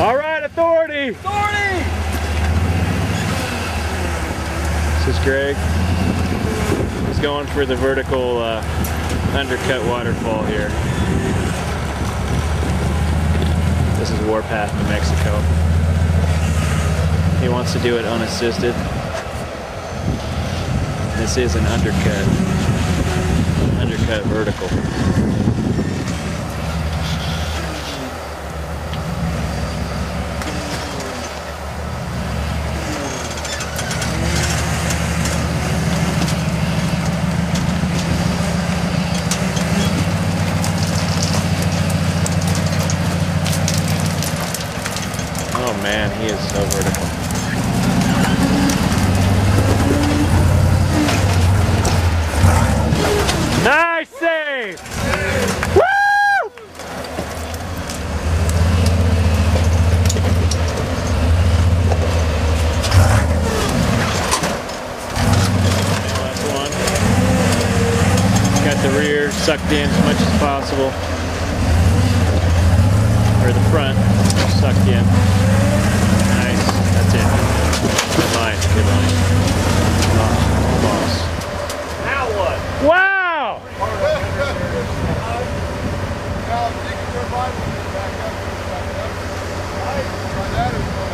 All right, authority. Authority! This is Greg. He's going for the vertical uh, undercut waterfall here. This is Warpath, New Mexico. He wants to do it unassisted. This is an undercut. Undercut vertical. Man, he is so vertical. Nice save! Woo! Got the rear sucked in as much as possible. Or the front sucked in. One back up, back up. Right, try that?